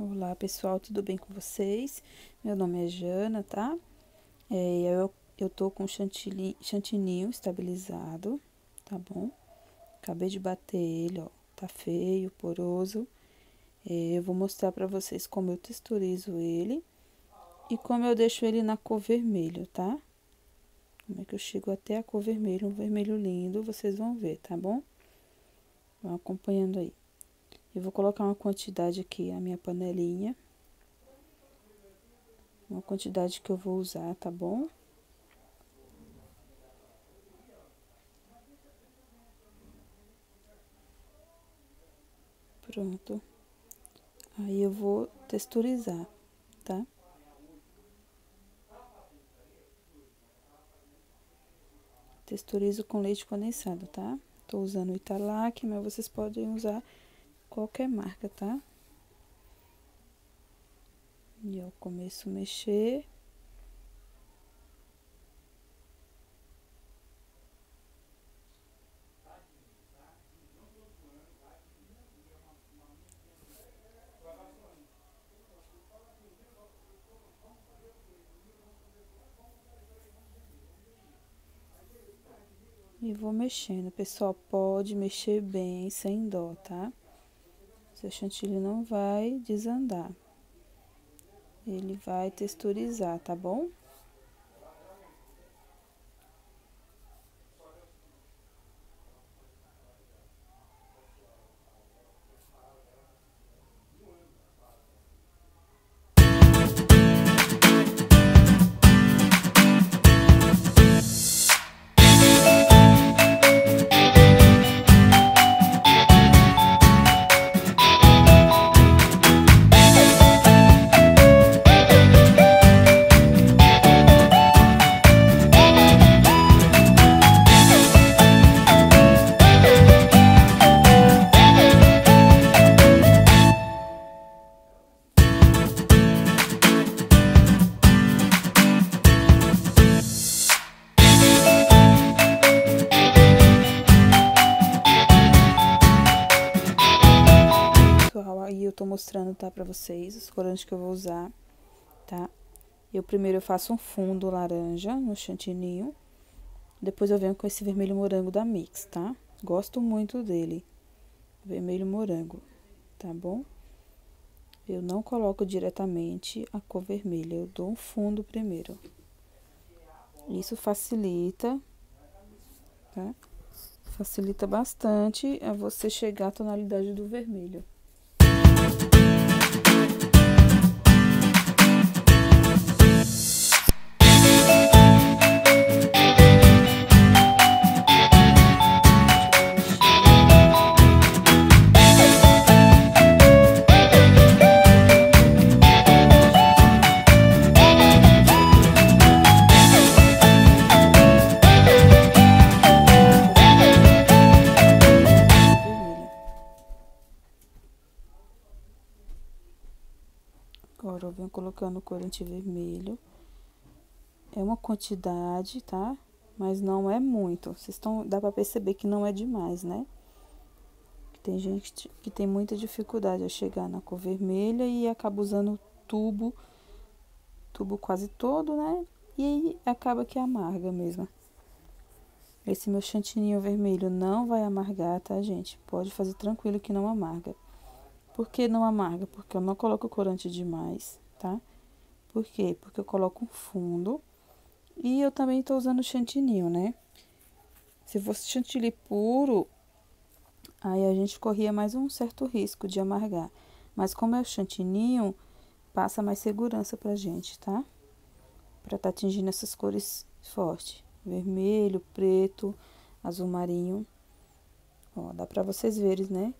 Olá pessoal, tudo bem com vocês? Meu nome é Jana, tá? É, eu, eu tô com chantilly, chantininho estabilizado, tá bom? Acabei de bater ele, ó, tá feio, poroso. É, eu vou mostrar pra vocês como eu texturizo ele e como eu deixo ele na cor vermelho, tá? Como é que eu chego até a cor vermelho, um vermelho lindo, vocês vão ver, tá bom? Vão acompanhando aí. Eu vou colocar uma quantidade aqui na minha panelinha. Uma quantidade que eu vou usar, tá bom? Pronto. Aí eu vou texturizar, tá? Texturizo com leite condensado, tá? Tô usando o Italac, mas vocês podem usar qualquer marca, tá? E eu começo a mexer. E vou mexendo. Pessoal, pode mexer bem, sem dó, tá? Seu chantilly não vai desandar. Ele vai texturizar, tá bom? Tô mostrando, tá, pra vocês os corantes que eu vou usar, tá? Eu primeiro eu faço um fundo laranja no chantininho, depois eu venho com esse vermelho morango da Mix, tá? Gosto muito dele, vermelho morango, tá bom? Eu não coloco diretamente a cor vermelha, eu dou um fundo primeiro. Isso facilita, tá? Facilita bastante a você chegar à tonalidade do vermelho. Agora, eu venho colocando o corante vermelho. É uma quantidade, tá? Mas não é muito. Vocês estão, dá pra perceber que não é demais, né? Tem gente que tem muita dificuldade a chegar na cor vermelha e acaba usando tubo, tubo quase todo, né? E aí acaba que amarga mesmo. Esse meu chantininho vermelho não vai amargar, tá, gente? Pode fazer tranquilo que não amarga. Por que não amarga? Porque eu não coloco corante demais, tá? Por quê? Porque eu coloco um fundo e eu também tô usando chantininho, né? Se fosse chantilly puro, aí a gente corria mais um certo risco de amargar. Mas como é o chantininho, passa mais segurança pra gente, tá? Pra tá atingindo essas cores fortes. Vermelho, preto, azul marinho. Ó, dá pra vocês verem, né?